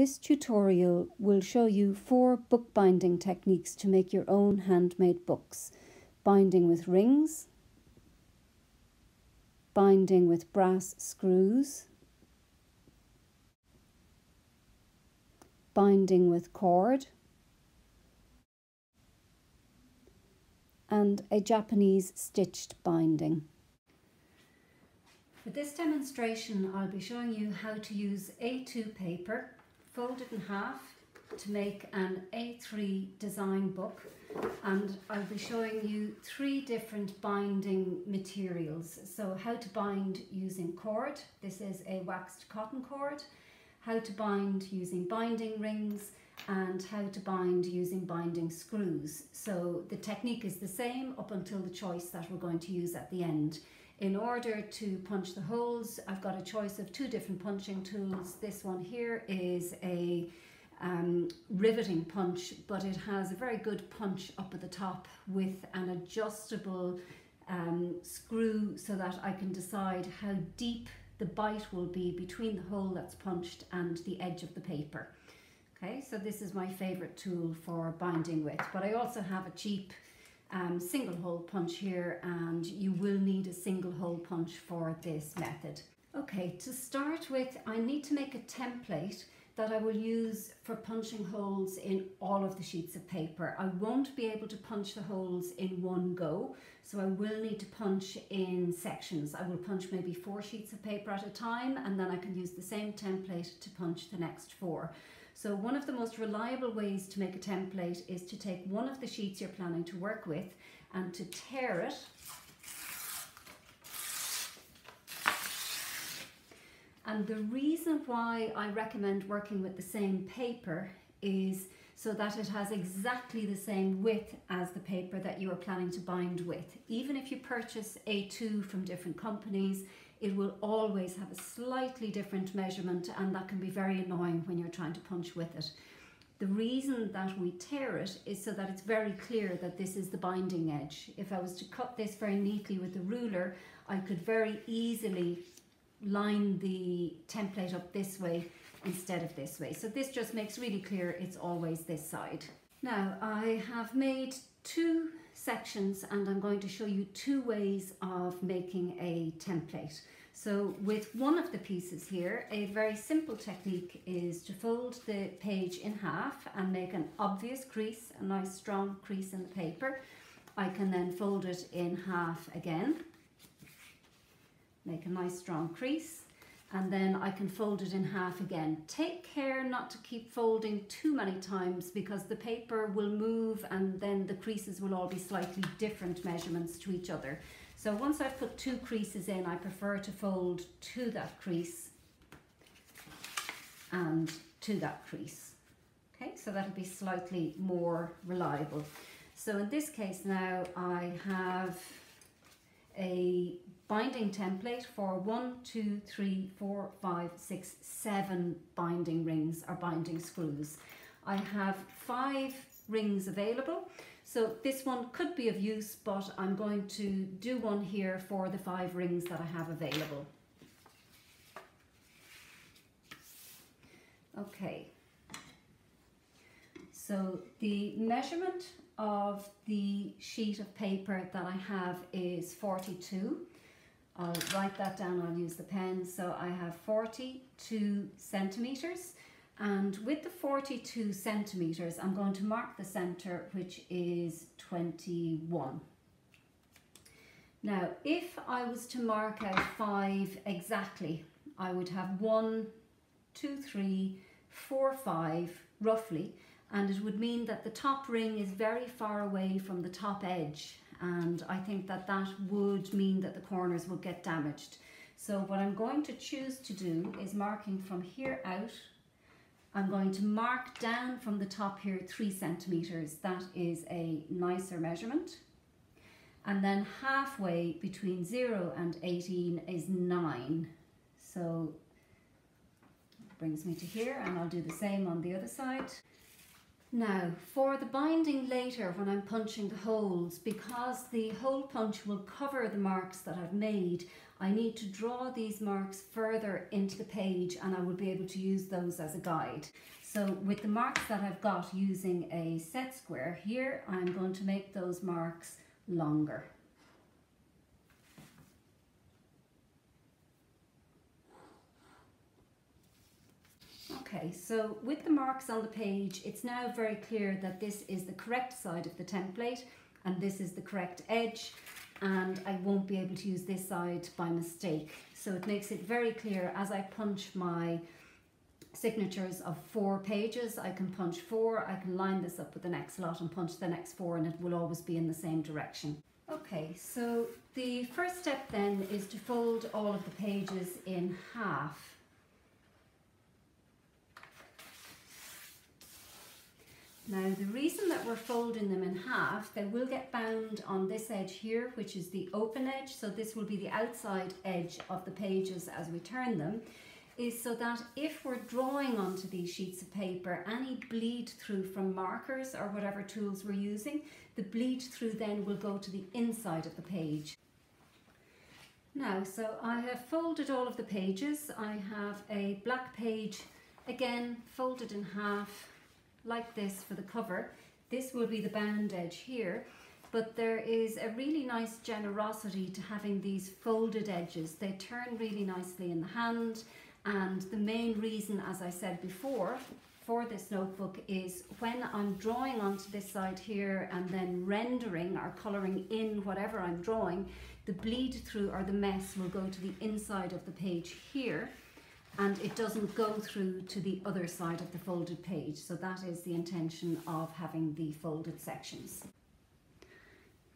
This tutorial will show you four bookbinding techniques to make your own handmade books. Binding with rings, binding with brass screws, binding with cord, and a Japanese stitched binding. For this demonstration I'll be showing you how to use A2 paper fold it in half to make an A3 design book and I'll be showing you three different binding materials. So how to bind using cord, this is a waxed cotton cord, how to bind using binding rings and how to bind using binding screws. So the technique is the same up until the choice that we're going to use at the end. In order to punch the holes, I've got a choice of two different punching tools. This one here is a um, riveting punch, but it has a very good punch up at the top with an adjustable um, screw so that I can decide how deep the bite will be between the hole that's punched and the edge of the paper. Okay, so this is my favorite tool for binding with, but I also have a cheap um, single hole punch here and you will need a single hole punch for this method. Okay, to start with, I need to make a template that I will use for punching holes in all of the sheets of paper. I won't be able to punch the holes in one go, so I will need to punch in sections. I will punch maybe four sheets of paper at a time and then I can use the same template to punch the next four. So one of the most reliable ways to make a template is to take one of the sheets you're planning to work with and to tear it And the reason why I recommend working with the same paper is so that it has exactly the same width as the paper that you are planning to bind with. Even if you purchase A2 from different companies, it will always have a slightly different measurement and that can be very annoying when you're trying to punch with it. The reason that we tear it is so that it's very clear that this is the binding edge. If I was to cut this very neatly with a ruler, I could very easily line the template up this way instead of this way. So this just makes really clear it's always this side. Now I have made two sections and I'm going to show you two ways of making a template. So with one of the pieces here, a very simple technique is to fold the page in half and make an obvious crease, a nice strong crease in the paper. I can then fold it in half again, make a nice strong crease and then I can fold it in half again. Take care not to keep folding too many times because the paper will move and then the creases will all be slightly different measurements to each other. So once I've put two creases in, I prefer to fold to that crease and to that crease. Okay, so that'll be slightly more reliable. So in this case now I have a binding template for one, two, three, four, five, six, seven binding rings or binding screws. I have five rings available. So this one could be of use, but I'm going to do one here for the five rings that I have available. Okay. So the measurement of the sheet of paper that I have is 42 I'll write that down, I'll use the pen. So I have 42 centimetres and with the 42 centimetres I'm going to mark the centre which is 21. Now if I was to mark out five exactly I would have one, two, three, four, five roughly and it would mean that the top ring is very far away from the top edge and I think that that would mean that the corners will get damaged. So what I'm going to choose to do is marking from here out, I'm going to mark down from the top here three centimeters. That is a nicer measurement. And then halfway between zero and 18 is nine. So brings me to here and I'll do the same on the other side. Now, for the binding later when I'm punching the holes, because the hole punch will cover the marks that I've made, I need to draw these marks further into the page and I will be able to use those as a guide. So with the marks that I've got using a set square here, I'm going to make those marks longer. Okay, so with the marks on the page, it's now very clear that this is the correct side of the template and this is the correct edge and I won't be able to use this side by mistake. So it makes it very clear as I punch my signatures of four pages, I can punch four, I can line this up with the next lot and punch the next four and it will always be in the same direction. Okay, so the first step then is to fold all of the pages in half Now the reason that we're folding them in half, they will get bound on this edge here, which is the open edge. So this will be the outside edge of the pages as we turn them, is so that if we're drawing onto these sheets of paper, any bleed through from markers or whatever tools we're using, the bleed through then will go to the inside of the page. Now, so I have folded all of the pages. I have a black page, again, folded in half, like this for the cover. This will be the bound edge here, but there is a really nice generosity to having these folded edges. They turn really nicely in the hand, and the main reason, as I said before, for this notebook is when I'm drawing onto this side here and then rendering or colouring in whatever I'm drawing, the bleed through or the mess will go to the inside of the page here and it doesn't go through to the other side of the folded page. So that is the intention of having the folded sections.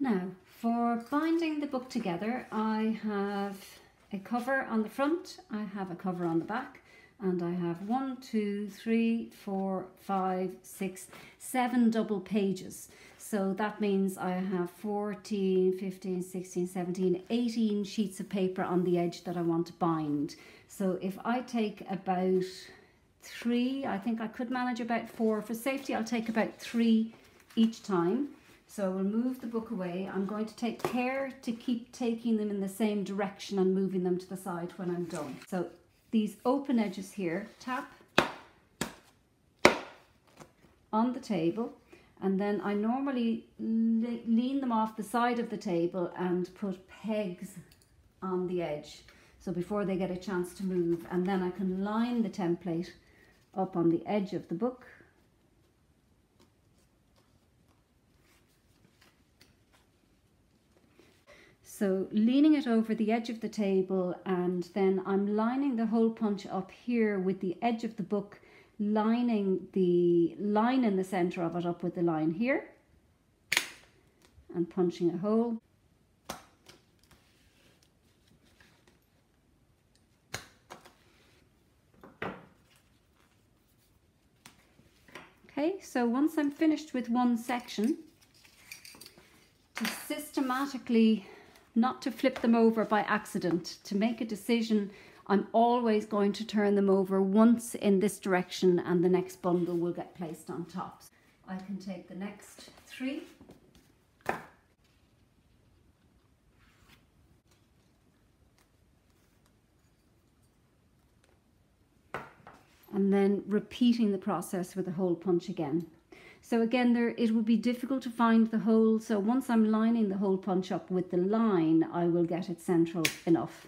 Now, for binding the book together, I have a cover on the front, I have a cover on the back, and I have one, two, three, four, five, six, seven double pages. So that means I have 14, 15, 16, 17, 18 sheets of paper on the edge that I want to bind. So if I take about three, I think I could manage about four. For safety, I'll take about three each time. So I will move the book away. I'm going to take care to keep taking them in the same direction and moving them to the side when I'm done. So these open edges here, tap on the table and then I normally lean them off the side of the table and put pegs on the edge so before they get a chance to move and then I can line the template up on the edge of the book So leaning it over the edge of the table and then I'm lining the hole punch up here with the edge of the book, lining the line in the center of it up with the line here and punching a hole. Okay, so once I'm finished with one section, to systematically not to flip them over by accident, to make a decision, I'm always going to turn them over once in this direction and the next bundle will get placed on top. I can take the next three and then repeating the process with the hole punch again. So again, there it would be difficult to find the hole. So once I'm lining the hole punch up with the line, I will get it central enough.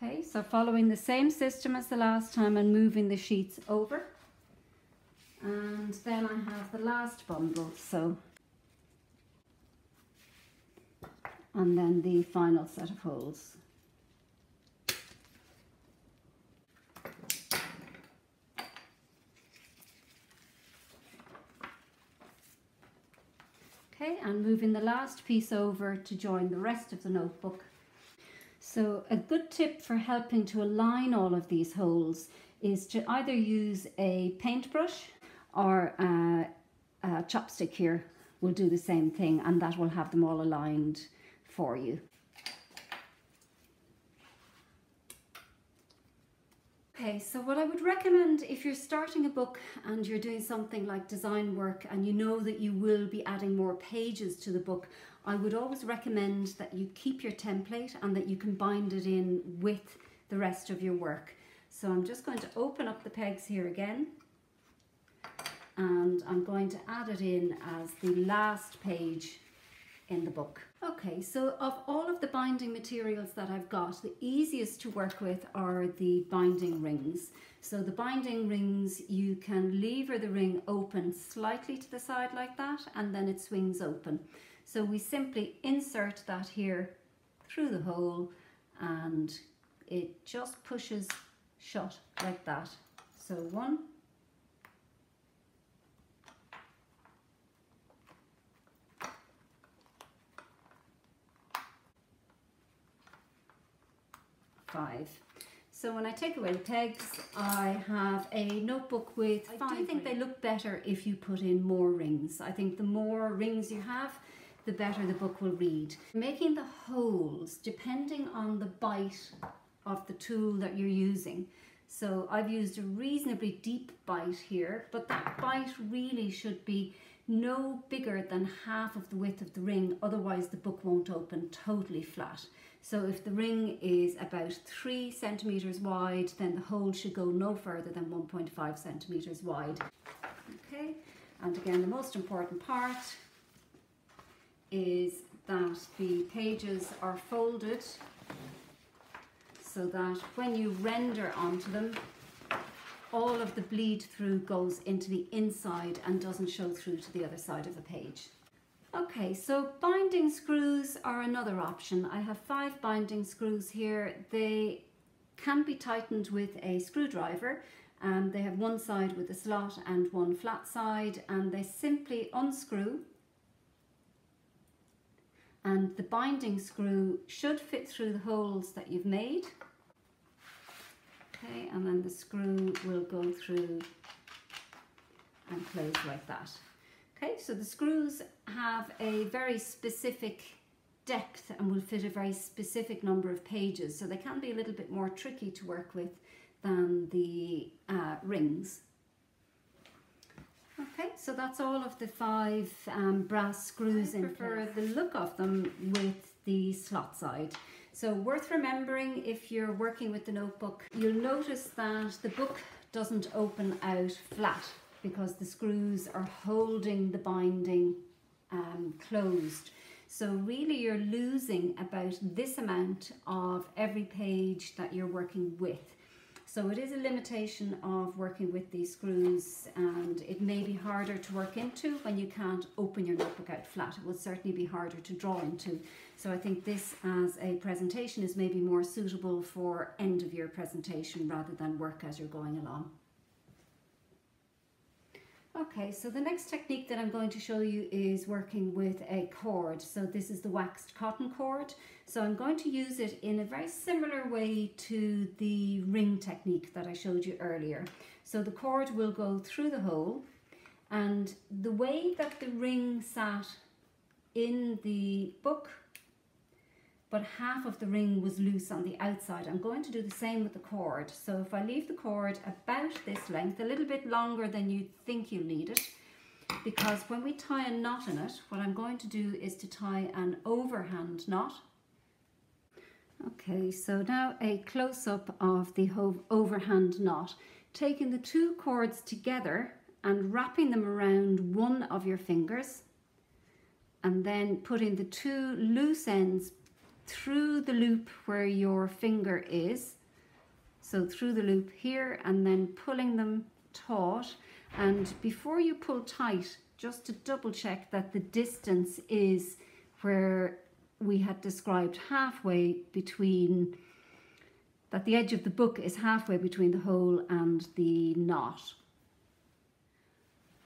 Okay, so following the same system as the last time and moving the sheets over. And then I have the last bundle, so. And then the final set of holes. Okay, and moving the last piece over to join the rest of the notebook. So a good tip for helping to align all of these holes is to either use a paintbrush or a, a chopstick here will do the same thing and that will have them all aligned for you. Okay, so what I would recommend if you're starting a book and you're doing something like design work and you know that you will be adding more pages to the book, I would always recommend that you keep your template and that you can bind it in with the rest of your work. So I'm just going to open up the pegs here again and I'm going to add it in as the last page in the book. Okay, so of all of the binding materials that I've got, the easiest to work with are the binding rings. So the binding rings, you can lever the ring open slightly to the side like that, and then it swings open. So we simply insert that here through the hole and it just pushes shut like that. So one, five. So when I take away the pegs, I have a notebook with five. I do think they look better if you put in more rings. I think the more rings you have, the better the book will read. Making the holes, depending on the bite of the tool that you're using. So I've used a reasonably deep bite here, but that bite really should be no bigger than half of the width of the ring, otherwise the book won't open totally flat. So if the ring is about three centimeters wide, then the hole should go no further than 1.5 centimeters wide. Okay, and again, the most important part is that the pages are folded so that when you render onto them, all of the bleed through goes into the inside and doesn't show through to the other side of the page. Okay, so binding screws are another option. I have five binding screws here. They can be tightened with a screwdriver. Um, they have one side with a slot and one flat side and they simply unscrew and the binding screw should fit through the holes that you've made. Okay, and then the screw will go through and close like that. Okay, so the screws have a very specific depth and will fit a very specific number of pages, so they can be a little bit more tricky to work with than the uh, rings. Okay, so that's all of the five um, brass screws I in prefer place. the look of them with the slot side. So worth remembering if you're working with the notebook, you'll notice that the book doesn't open out flat because the screws are holding the binding um, closed. So really you're losing about this amount of every page that you're working with. So it is a limitation of working with these screws and it may be harder to work into when you can't open your notebook out flat. It will certainly be harder to draw into. So I think this as a presentation is maybe more suitable for end of year presentation rather than work as you're going along. Okay, so the next technique that I'm going to show you is working with a cord. So this is the waxed cotton cord. So I'm going to use it in a very similar way to the ring technique that I showed you earlier. So the cord will go through the hole and the way that the ring sat in the book but half of the ring was loose on the outside. I'm going to do the same with the cord. So if I leave the cord about this length, a little bit longer than you think you need it, because when we tie a knot in it, what I'm going to do is to tie an overhand knot. Okay, so now a close-up of the overhand knot. Taking the two cords together and wrapping them around one of your fingers and then putting the two loose ends through the loop where your finger is. So through the loop here and then pulling them taut. And before you pull tight, just to double check that the distance is where we had described halfway between, that the edge of the book is halfway between the hole and the knot.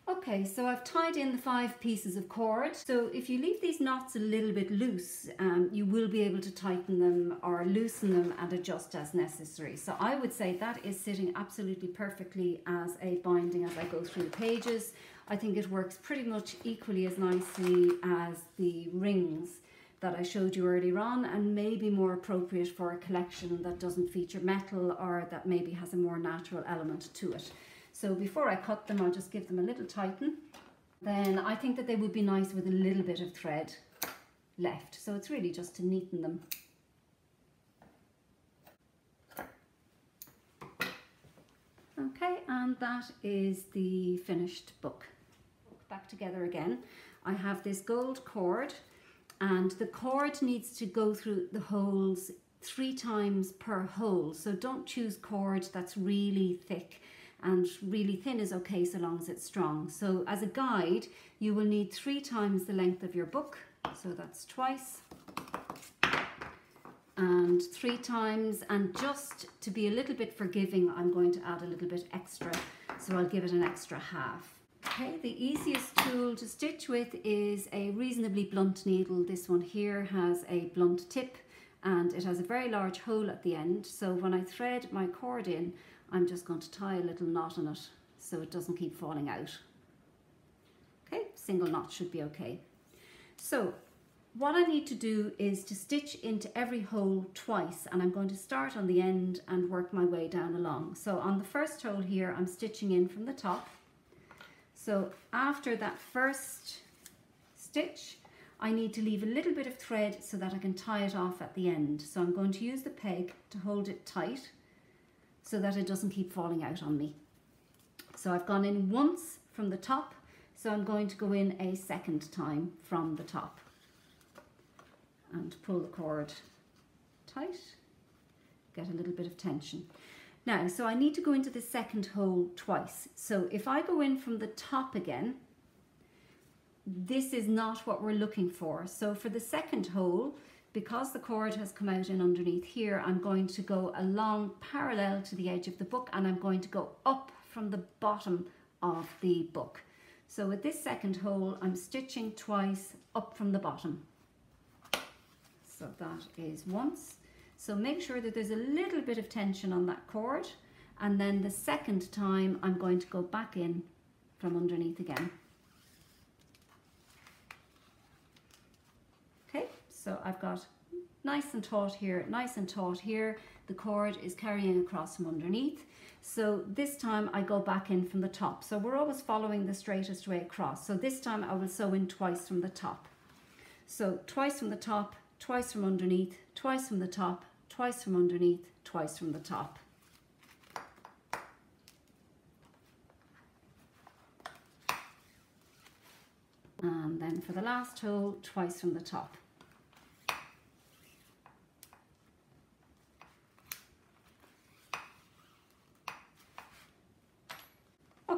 Okay, so I've tied in the five pieces of cord. So if you leave these knots a little bit loose, um, you will be able to tighten them or loosen them and adjust as necessary. So I would say that is sitting absolutely perfectly as a binding as I go through the pages. I think it works pretty much equally as nicely as the rings. that I showed you earlier on and maybe more appropriate for a collection that doesn't feature metal or that maybe has a more natural element to it. So before I cut them, I'll just give them a little tighten. Then I think that they would be nice with a little bit of thread left. So it's really just to neaten them. Okay, and that is the finished book. Back together again. I have this gold cord and the cord needs to go through the holes three times per hole. So don't choose cord that's really thick and really thin is okay so long as it's strong. So as a guide, you will need three times the length of your book. So that's twice and three times. And just to be a little bit forgiving, I'm going to add a little bit extra. So I'll give it an extra half. Okay, the easiest tool to stitch with is a reasonably blunt needle. This one here has a blunt tip and it has a very large hole at the end. So when I thread my cord in, I'm just going to tie a little knot in it so it doesn't keep falling out. Okay, single knot should be okay. So what I need to do is to stitch into every hole twice and I'm going to start on the end and work my way down along. So on the first hole here, I'm stitching in from the top. So after that first stitch, I need to leave a little bit of thread so that I can tie it off at the end. So I'm going to use the peg to hold it tight so that it doesn't keep falling out on me. So I've gone in once from the top, so I'm going to go in a second time from the top and pull the cord tight, get a little bit of tension. Now, so I need to go into the second hole twice. So if I go in from the top again, this is not what we're looking for. So for the second hole, because the cord has come out in underneath here, I'm going to go along parallel to the edge of the book and I'm going to go up from the bottom of the book. So with this second hole, I'm stitching twice up from the bottom. So that is once. So make sure that there's a little bit of tension on that cord and then the second time I'm going to go back in from underneath again. So I've got nice and taut here, nice and taut here. The cord is carrying across from underneath. So this time I go back in from the top. So we're always following the straightest way across. So this time I will sew in twice from the top. So twice from the top, twice from underneath, twice from the top, twice from underneath, twice from the top. And then for the last hole, twice from the top.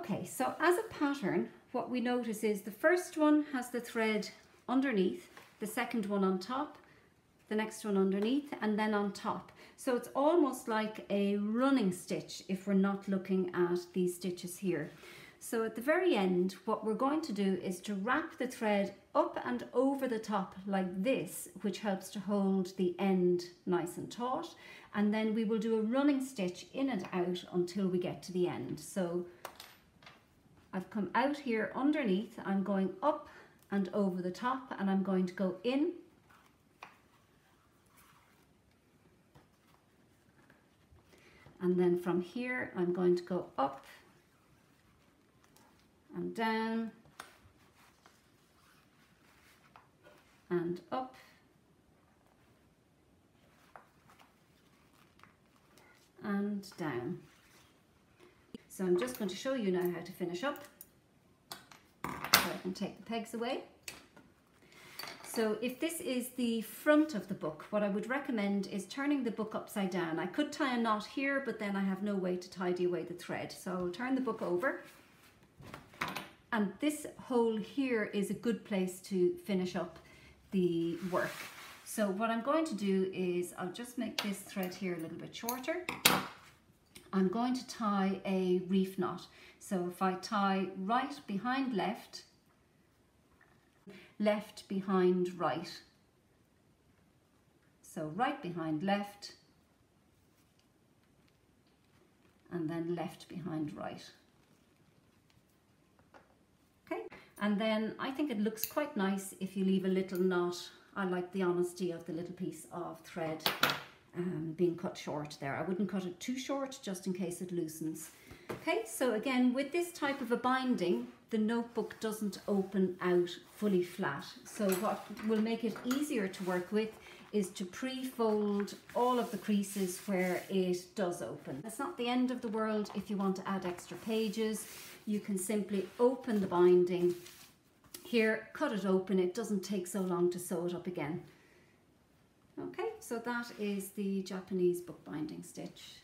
Okay, so as a pattern, what we notice is the first one has the thread underneath, the second one on top, the next one underneath, and then on top. So it's almost like a running stitch if we're not looking at these stitches here. So at the very end, what we're going to do is to wrap the thread up and over the top like this, which helps to hold the end nice and taut. And then we will do a running stitch in and out until we get to the end. So I've come out here underneath, I'm going up and over the top and I'm going to go in and then from here I'm going to go up and down and up and down. So I'm just going to show you now how to finish up. So I can take the pegs away. So if this is the front of the book, what I would recommend is turning the book upside down. I could tie a knot here, but then I have no way to tidy away the thread. So I'll turn the book over. And this hole here is a good place to finish up the work. So what I'm going to do is I'll just make this thread here a little bit shorter. I'm going to tie a reef knot. So if I tie right behind left, left behind right. So right behind left, and then left behind right. Okay, and then I think it looks quite nice if you leave a little knot I like the honesty of the little piece of thread um, being cut short there. I wouldn't cut it too short just in case it loosens. Okay, so again, with this type of a binding, the notebook doesn't open out fully flat. So what will make it easier to work with is to pre-fold all of the creases where it does open. It's not the end of the world if you want to add extra pages. You can simply open the binding here, cut it open. It doesn't take so long to sew it up again. Okay, so that is the Japanese bookbinding stitch.